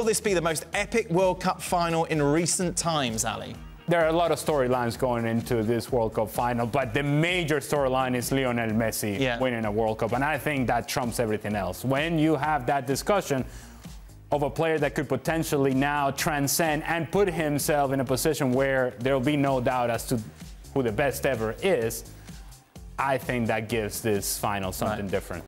Will this be the most epic World Cup final in recent times, Ali? There are a lot of storylines going into this World Cup final, but the major storyline is Lionel Messi Yeah. winning a World Cup, and I think that trumps everything else. When you have that discussion of a player that could potentially now transcend and put himself in a position where there will be no doubt as to who the best ever is, I think that gives this final something Right. different.